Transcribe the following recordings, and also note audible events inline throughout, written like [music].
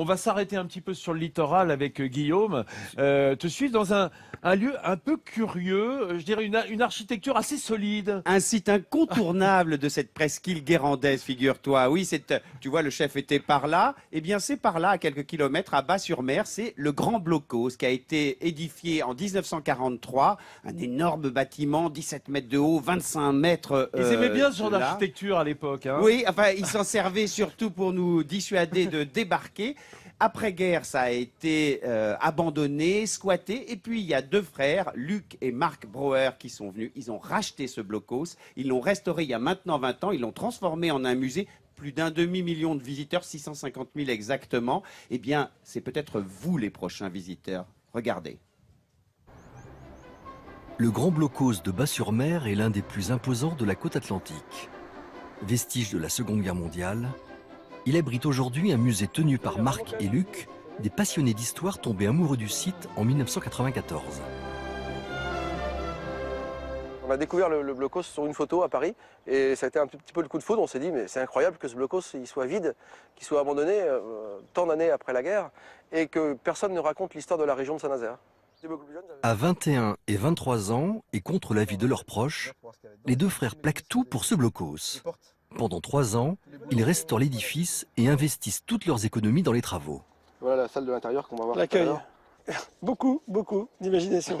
on va s'arrêter un petit peu sur le littoral avec euh, Guillaume, euh, te suivre dans un, un lieu un peu curieux, euh, je dirais une, une architecture assez solide? Un site incontournable de cette presqu'île guérandaise, figure-toi. Oui, c'est, euh, tu vois, le chef était par là. Eh bien, c'est par là, à quelques kilomètres, à Bas-sur-Mer. C'est le Grand Blocos, qui a été édifié en 1943. Un énorme bâtiment, 17 mètres de haut, 25 mètres. Ils euh, aimaient bien ce genre d'architecture à l'époque. Hein. Oui, enfin, ils s'en servaient surtout pour nous dissuader de débarquer. Après-guerre, ça a été euh, abandonné, squatté. Et puis, il y a deux frères, Luc et Marc Brouwer, qui sont venus. Ils ont racheté ce blocos. Ils l'ont restauré il y a maintenant 20 ans. Ils l'ont transformé en un musée. Plus d'un demi-million de visiteurs, 650 000 exactement. Eh bien, c'est peut-être vous les prochains visiteurs. Regardez. Le Grand Blocos de Bas-sur-Mer est l'un des plus imposants de la côte atlantique. Vestige de la Seconde Guerre mondiale, il abrite aujourd'hui un musée tenu par Marc et Luc, des passionnés d'histoire tombés amoureux du site en 1994. On a découvert le, le blocos sur une photo à Paris et ça a été un petit peu le coup de foudre. On s'est dit mais c'est incroyable que ce blocos il soit vide, qu'il soit abandonné euh, tant d'années après la guerre et que personne ne raconte l'histoire de la région de Saint-Nazaire. À 21 et 23 ans, et contre l'avis de leurs proches, les deux frères plaquent tout pour ce blocos. Pendant trois ans, ils restaurent l'édifice et investissent toutes leurs économies dans les travaux. Voilà la salle de l'intérieur qu'on va voir. L'accueil. [laughs] Beaucoup, beaucoup d'imagination.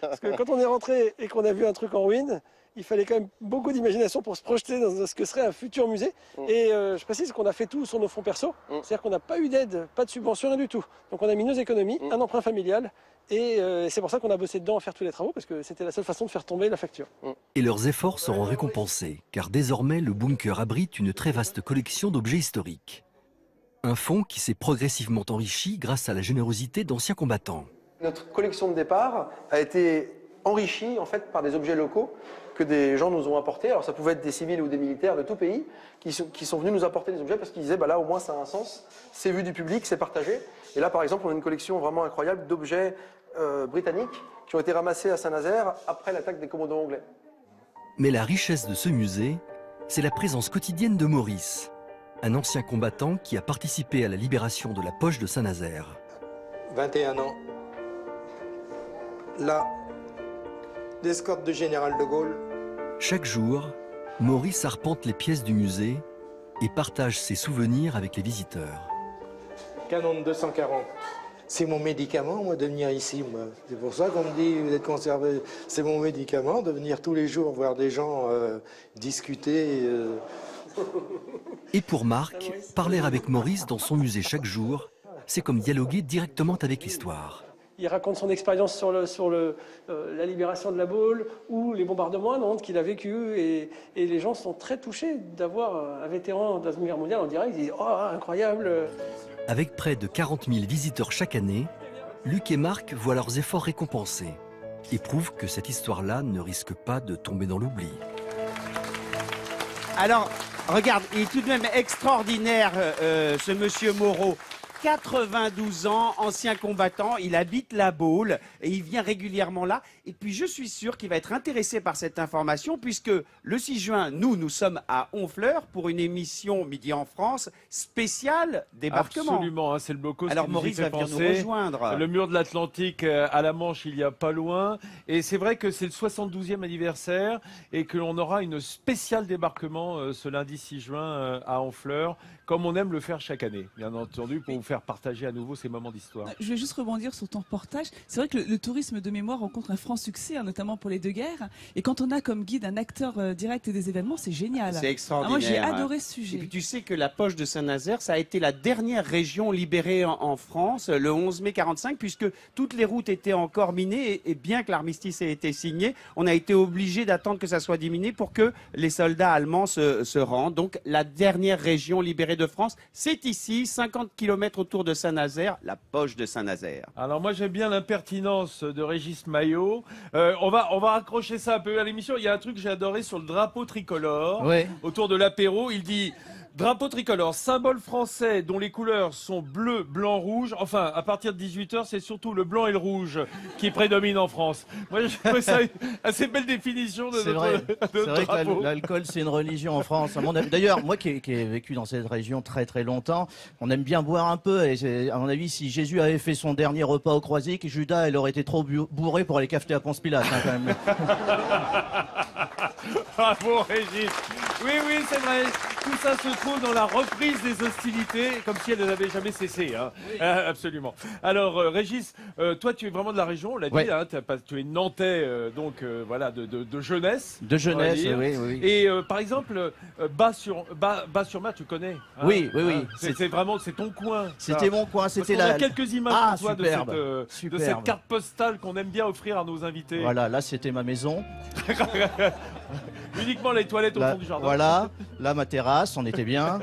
Parce que quand on est rentré et qu'on a vu un truc en ruine, il fallait quand même beaucoup d'imagination pour se projeter dans ce que serait un futur musée. Mm. Et euh, je précise qu'on a fait tout sur nos fonds perso. Mm. C'est-à-dire qu'on n'a pas eu d'aide, pas de subvention, rien du tout. Donc on a mis nos économies, Mm. un emprunt familial. Et euh, c'est pour ça qu'on a bossé dedans à faire tous les travaux, parce que c'était la seule façon de faire tomber la facture. Et leurs efforts seront récompensés, car désormais le bunker abrite une très vaste collection d'objets historiques. Un fonds qui s'est progressivement enrichi grâce à la générosité d'anciens combattants. Notre collection de départ a été enrichie en fait par des objets locaux que des gens nous ont apportés. Alors ça pouvait être des civils ou des militaires de tout pays qui sont, qui sont venus nous apporter des objets parce qu'ils disaient bah là au moins ça a un sens, c'est vu du public, c'est partagé. Et là par exemple on a une collection vraiment incroyable d'objets euh, britanniques qui ont été ramassés à Saint-Nazaire après l'attaque des commandos anglais. Mais la richesse de ce musée, c'est la présence quotidienne de Maurice, un ancien combattant qui a participé à la libération de la poche de Saint-Nazaire. 21 ans. Là, l'escorte de général de Gaulle. Chaque jour, Maurice arpente les pièces du musée et partage ses souvenirs avec les visiteurs. Canon de 240. C'est mon médicament, moi, de venir ici. C'est pour ça qu'on me dit, vous êtes conservé. C'est mon médicament, de venir tous les jours voir des gens euh, discuter. euh. Et pour Marc, parler avec Maurice dans son musée chaque jour, c'est comme dialoguer directement avec l'histoire. Il raconte son expérience sur, le, sur le, euh, la libération de la Baule ou les bombardements à Nantes qu'il a vécu. Et, et les gens sont très touchés d'avoir un vétéran de la Seconde Guerre mondiale en direct. Ils disent Oh, incroyable Avec près de 40 000 visiteurs chaque année, Luc et Marc voient leurs efforts récompensés et prouvent que cette histoire-là ne risque pas de tomber dans l'oubli. Alors, regarde, il est tout de même extraordinaire, euh, euh, ce monsieur Moreau. 92 ans, ancien combattant, il habite la Baule et il vient régulièrement là. Et puis je suis sûr qu'il va être intéressé par cette information puisque le 6 juin, nous, nous sommes à Honfleur pour une émission Midi en France spéciale débarquement. Absolument, hein, c'est le blocos Alors qui nous y Maurice fait va venir nous rejoindre. Le mur de l'Atlantique euh, à la Manche, il y a pas loin. Et c'est vrai que c'est le 72e anniversaire et que l'on aura une spéciale débarquement euh, ce lundi 6 juin euh, à Honfleur, comme on aime le faire chaque année, bien entendu, pour vous faire partager à nouveau ces moments d'histoire. Je vais juste rebondir sur ton reportage. C'est vrai que le, le tourisme de mémoire rencontre un franc succès, hein, notamment pour les deux guerres. Et quand on a comme guide un acteur euh, direct des événements, c'est génial. C'est Ah, extraordinaire. moi, j'ai hein. adoré ce Et sujet. puis tu sais que la poche de Saint-Nazaire, ça a été la dernière région libérée en, en France le 11 mai 45, puisque toutes les routes étaient encore minées. Et, et bien que l'armistice ait été signé, on a été obligé d'attendre que ça soit diminué pour que les soldats allemands se, se rendent. Donc la dernière région libérée de France, c'est ici, 50 km autour de Saint-Nazaire, la poche de Saint-Nazaire. Alors moi j'aime bien l'impertinence de Régis Maillot. Euh, on va on va raccrocher ça un peu à l'émission. Il y a un truc que j'ai adoré sur le drapeau tricolore Ouais. autour de l'apéro. Il dit Drapeau tricolore, symbole français dont les couleurs sont bleu, blanc, rouge. Enfin, à partir de 18h, c'est surtout le blanc et le rouge qui prédominent en France. Moi, je trouve ça une assez belle définition de notre, vrai, [laughs] c'est vrai que l'alcool c'est une religion en France. D'ailleurs, moi qui ai, qui ai vécu dans cette région très très longtemps, on aime bien boire un peu. Et à mon avis, si Jésus avait fait son dernier repas au croisic, Judas, elle aurait été trop bourré pour aller cafeter à Ponce Pilate hein, quand même. [laughs] Bravo Régis. Oui, oui, c'est vrai. Tout ça se trouve dans la reprise des hostilités, comme si elles n'avaient jamais cessé. hein. Euh, absolument. Alors, euh, Régis, euh, toi, tu es vraiment de la région, on l'a Ouais. dit. hein, pas- tu es nantais, euh, donc euh, voilà, de, de- de jeunesse. De jeunesse, on oui, oui. Et euh, par exemple, euh, bas sur bas, bas sur mer, tu connais hein Oui, oui, oui. Hein, C'est vraiment c'est ton coin. C'était mon coin, c'était qu'on a la. quelques images Ah, toi de euh, cette carte postale qu'on aime bien offrir à nos invités. Voilà, là c'était ma maison. [laughs] Uniquement les toilettes au Là, fond du jardin. voilà, là ma terrasse, on était bien.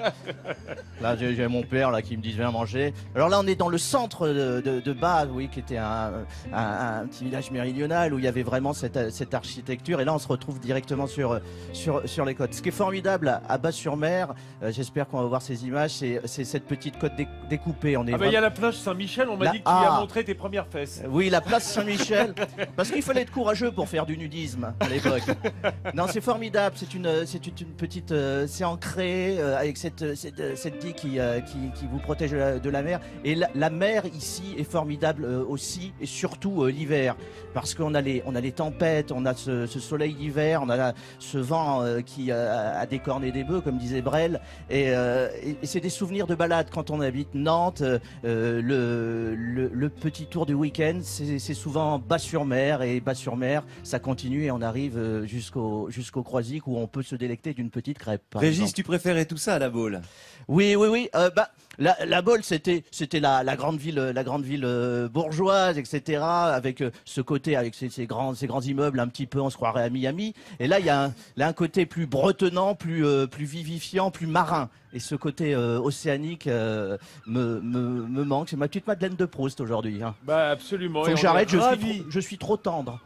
Là j'ai j'ai mon père là qui me dit viens manger. Alors là on est dans le centre de, de, de Bâle, oui, qui était un, un- un petit village méridional où il y avait vraiment cette, cette architecture. Et là on se retrouve directement sur, sur, sur les côtes. Ce qui est formidable à, à Bas-sur-Mer, euh, j'espère qu'on va voir ces images, c'est c'est cette petite côte dé- découpée. On est Ah bah, il y a la plage Saint-Michel, on m'a La- dit que tu y as Ah. montré tes premières fesses. oui, la place Saint-Michel, parce qu'il fallait être courageux pour faire du nudisme à l'époque. Non, c'est C'est une, c'est une, une petite, euh, c'est ancré euh, avec cette, cette, euh, digue qui, euh, qui, vous protège de la, mer. Et la, mer ici est formidable euh, aussi, et surtout euh, l'hiver, parce qu'on a les, on a les tempêtes, on a ce, soleil d'hiver, on a ce vent euh, qui euh, a décorné des bœufs, comme disait Brel. Et, euh, et- et c'est des souvenirs de balade quand on habite Nantes. euh, euh, le, le, le petit tour du week-end, c'est c'est souvent bas sur mer et bas sur mer, ça continue et on arrive euh, jusqu'au jusqu'au Croisic où on peut se délecter d'une petite crêpe. par Régis, exemple. tu préférais tout ça à la boule Oui, oui, oui. euh, bah, la, la Baule, c'était, c'était la, la grande ville, la grande ville euh, bourgeoise, etc. Avec euh, ce côté, avec ces, ces grands, ces grands immeubles, un petit peu, on se croirait à Miami. Et là, il y a un, là, un côté plus bretonnant, plus, euh, plus vivifiant, plus marin. Et ce côté euh, océanique euh, me, me, me manque. C'est ma petite Madeleine de Proust aujourd'hui. Hein. Bah absolument. Faut que j'arrête. Je suis, trop, je suis trop tendre.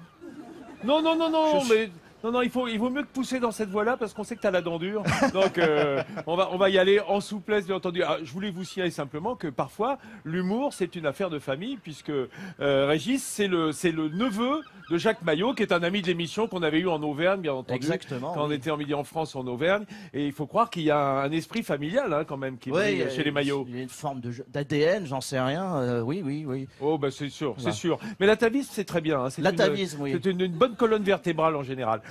Non, non, non, non, Je suis- mais. Non, non, il, faut, il vaut mieux te pousser dans cette voie-là parce qu'on sait que tu la dent dure. Donc, euh, on, va, on va y aller en souplesse, bien entendu. Ah, je voulais vous signaler simplement que parfois, l'humour, c'est une affaire de famille, puisque euh, Régis, c'est le, c'est le neveu de Jacques Maillot, qui est un ami de l'émission qu'on avait eu en Auvergne, bien entendu. Exactement. Quand on était en Midi en France, en Auvergne. Et il faut croire qu'il y a un esprit familial, hein, quand même, qui a- chez les Maillots. Il y a une forme d'ADN, j'en sais rien. euh, oui, oui, oui. Oh, bah c'est sûr, c'est sûr. Mais l'atavisme, c'est très bien. hein. C'est une- oui. C'est une, une bonne colonne vertébrale en général.